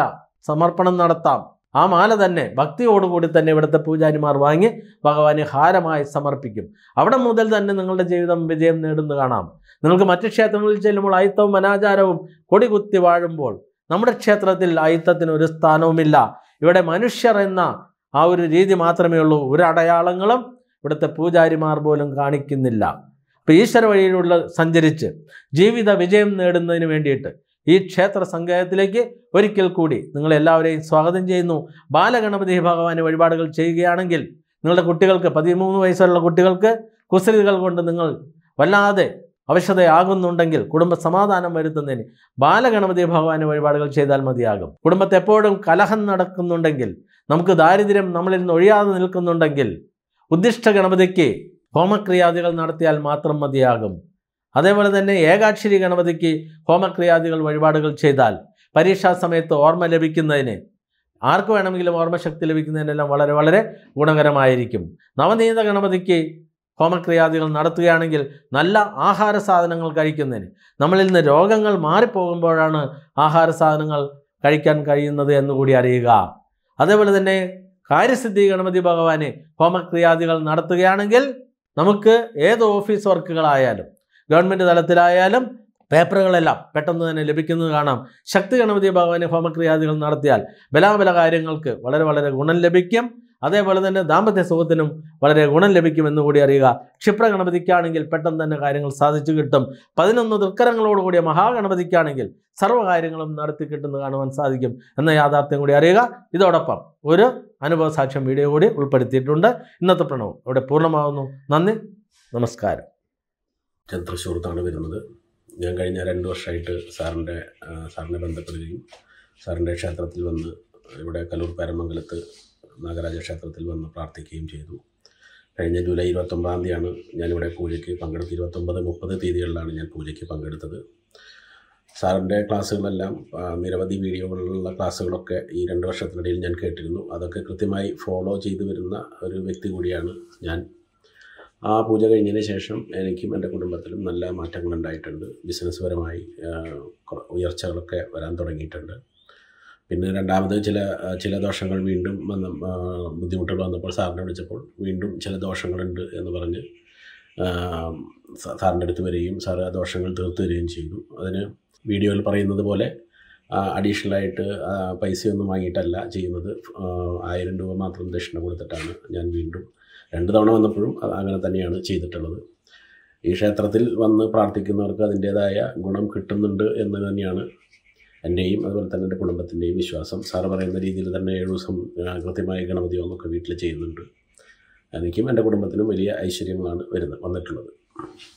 സമർപ്പണം നടത്താം. ആ മാല തന്നെ ഭക്തിയോടുകൂടി തന്നെ ഇവിടുത്തെ പൂജാരിമാർ വാങ്ങി ഭഗവാനെ ഹാരമായി സമർപ്പിക്കും. അവിടെ മുതൽ തന്നെ നിങ്ങളുടെ ജീവിതം വിജയം നേടുന്നു കാണാം. നിങ്ങൾക്ക് മറ്റു ക്ഷേത്രങ്ങളിൽ ചെല്ലുമ്പോൾ അയിത്തവും അനാചാരവും കൊടികുത്തി വാഴുമ്പോൾ നമ്മുടെ ക്ഷേത്രത്തിൽ അയിത്തത്തിന് ഒരു സ്ഥാനവുമില്ല. ഇവിടെ മനുഷ്യർ എന്ന ആ ഒരു രീതി മാത്രമേ ഉള്ളൂ. ഒരു അടയാളങ്ങളും ഇവിടുത്തെ പൂജാരിമാർ പോലും കാണിക്കുന്നില്ല. അപ്പോൾ ഈശ്വര വഴിയിലുള്ള സഞ്ചരിച്ച് ജീവിത വിജയം നേടുന്നതിന് വേണ്ടിയിട്ട് ഈ ക്ഷേത്ര സങ്കേതത്തിലേക്ക് ഒരിക്കൽ കൂടി നിങ്ങളെല്ലാവരെയും സ്വാഗതം ചെയ്യുന്നു. ബാലഗണപതി ഭഗവാന് വഴിപാടുകൾ ചെയ്യുകയാണെങ്കിൽ നിങ്ങളുടെ കുട്ടികൾക്ക് പതിമൂന്ന് വയസ്സുള്ള കുട്ടികൾക്ക് കുസൃതികൾ കൊണ്ട് നിങ്ങൾ വല്ലാതെ അവശതയാകുന്നുണ്ടെങ്കിൽ കുടുംബ സമാധാനം വരുത്തുന്നതിന് ബാലഗണപതി ഭഗവാന് വഴിപാടുകൾ ചെയ്താൽ മതിയാകും. കുടുംബത്തെ എപ്പോഴും കലഹം നടക്കുന്നുണ്ടെങ്കിൽ നമുക്ക് ദാരിദ്ര്യം നമ്മളിൽ നിന്ന് ഒഴിയാതെ നിൽക്കുന്നുണ്ടെങ്കിൽ ഉദ്ദിഷ്ട ഗണപതിക്ക് ഹോമക്രിയാദികൾ നടത്തിയാൽ മാത്രം മതിയാകും. അതേപോലെ തന്നെ ഏകാക്ഷരി ഗണപതിക്ക് ഹോമക്രിയാദികൾ വഴിപാടുകൾ ചെയ്താൽ പരീക്ഷാ സമയത്ത് ഓർമ്മ ലഭിക്കുന്നതിന് ആർക്ക് വേണമെങ്കിലും ഓർമ്മശക്തി ലഭിക്കുന്നതിനെല്ലാം വളരെ വളരെ ഗുണകരമായിരിക്കും. നവനീത ഗണപതിക്ക് ഹോമക്രിയാദികൾ നടത്തുകയാണെങ്കിൽ നല്ല ആഹാര സാധനങ്ങൾ കഴിക്കുന്നതിന് നമ്മളിൽ നിന്ന് രോഗങ്ങൾ മാറിപ്പോകുമ്പോഴാണ് ആഹാര സാധനങ്ങൾ കഴിക്കാൻ കഴിയുന്നത് എന്നുകൂടി അറിയുക. അതേപോലെ തന്നെ കാര്യസിദ്ധി ഗണപതി ഭഗവാന് ഹോമക്രിയാദികൾ നടത്തുകയാണെങ്കിൽ നമുക്ക് ഏത് ഓഫീസ് വർക്കുകളായാലും ഗവൺമെന്റ് തലത്തിലായാലും പേപ്പറുകളെല്ലാം പെട്ടെന്ന് തന്നെ ലഭിക്കുന്നത് കാണാം. ശക്തി ഗണപതി ഭഗവാന് ഹോമക്രിയാദികൾ നടത്തിയാൽ ബലാബല കാര്യങ്ങൾക്ക് വളരെ വളരെ ഗുണം ലഭിക്കും. അതേപോലെ തന്നെ ദാമ്പത്യ സുഖത്തിനും വളരെ ഗുണം ലഭിക്കുമെന്ന് കൂടി അറിയുക. ക്ഷിപ്ര ഗണപതിക്കാണെങ്കിൽ പെട്ടെന്ന് തന്നെ കാര്യങ്ങൾ സാധിച്ചു കിട്ടും. പതിനൊന്ന് ദുർക്കരങ്ങളോടുകൂടിയ മഹാഗണപതിക്കാണെങ്കിൽ സർവകാര്യങ്ങളും നടത്തി കിട്ടുന്നത് കാണുവാൻ സാധിക്കും എന്ന യാഥാർത്ഥ്യം കൂടി അറിയുക. ഇതോടൊപ്പം ഒരു അനുഭവ സാക്ഷ്യം വീഡിയോ കൂടി ഉൾപ്പെടുത്തിയിട്ടുണ്ട്. ഇന്നത്തെ പ്രണവം ഇവിടെ പൂർണമാകുന്നു നന്ദി. നമസ്കാരം. ഞാൻ വരുന്നത്. ഞാൻ കഴിഞ്ഞ രണ്ട് വർഷമായിട്ട് സാറിന്റെ സാറിനെ ബന്ധപ്പെടുകയും സാറിന്റെ ക്ഷേത്രത്തിൽ വന്ന് ഇവിടെ കലൂർ പരമംഗലത്ത് നാഗരാജ ക്ഷേത്രത്തിൽ വന്ന് പ്രാർത്ഥിക്കുകയും ചെയ്തു. കഴിഞ്ഞ ജൂലൈ ഇരുപത്തൊമ്പതാം തീയതിയാണ് ഞാനിവിടെ പൂജയ്ക്ക് പങ്കെടുത്ത് ഇരുപത്തൊമ്പത് മുപ്പത് തീയതികളിലാണ് ഞാൻ പൂജയ്ക്ക് പങ്കെടുത്തത്. സാറിന്റെ ക്ലാസ്സുകളെല്ലാം നിരവധി വീഡിയോകളിലുള്ള ക്ലാസ്സുകളൊക്കെ ഈ രണ്ട് വർഷത്തിനിടയിൽ ഞാൻ കേട്ടിരുന്നു. അതൊക്കെ കൃത്യമായി ഫോളോ ചെയ്തു വരുന്ന ഒരു വ്യക്തി കൂടിയാണ് ഞാൻ. ആ പൂജ കഴിഞ്ഞതിന് ശേഷം എനിക്കും എന്റെ കുടുംബത്തിലും നല്ല മാറ്റങ്ങൾ ഉണ്ടായിട്ടുണ്ട്. ബിസിനസ് പരമായി ഉയർച്ചകളൊക്കെ വരാൻ തുടങ്ങിയിട്ടുണ്ട്. പിന്നെ രണ്ടാമത് ചില ചില ദോഷങ്ങൾ വീണ്ടും വന്ന ബുദ്ധിമുട്ടുകൾ വന്നപ്പോൾ സാറിനെ വിളിച്ചപ്പോൾ വീണ്ടും ചില ദോഷങ്ങളുണ്ട് എന്ന് പറഞ്ഞ് സാറിന്റെ അടുത്ത് വരികയും സാർ ആ ദോഷങ്ങൾ തീർത്തു തരികയും ചെയ്തു. അതിന് വീഡിയോയിൽ പറയുന്നത് പോലെ അഡീഷണലായിട്ട് പൈസയൊന്നും വാങ്ങിയിട്ടല്ല ചെയ്യുന്നത്. ആയിരം രൂപ മാത്രം ദക്ഷിണ കൊടുത്തിട്ടാണ് ഞാൻ വീണ്ടും രണ്ട് തവണ വന്നപ്പോഴും അങ്ങനെ തന്നെയാണ് ചെയ്തിട്ടുള്ളത്. ഈ ക്ഷേത്രത്തിൽ വന്ന് പ്രാർത്ഥിക്കുന്നവർക്ക് അതിന്റേതായ ഗുണം കിട്ടുന്നുണ്ട് എന്ന് തന്നെയാണ് എന്റെയും അതുപോലെ തന്നെ എന്റെ കുടുംബത്തിന്റെയും വിശ്വാസം. സാറ് പറയുന്ന രീതിയിൽ തന്നെ ഏഴു ദിവസം കൃത്യമായി ഗണപതി ഹോമമൊക്കെ വീട്ടിൽ ചെയ്യുന്നുണ്ട്. എനിക്കും എന്റെ കുടുംബത്തിനും വലിയ ഐശ്വര്യങ്ങളാണ് വരുന്നത് വന്നിട്ടുള്ളത്.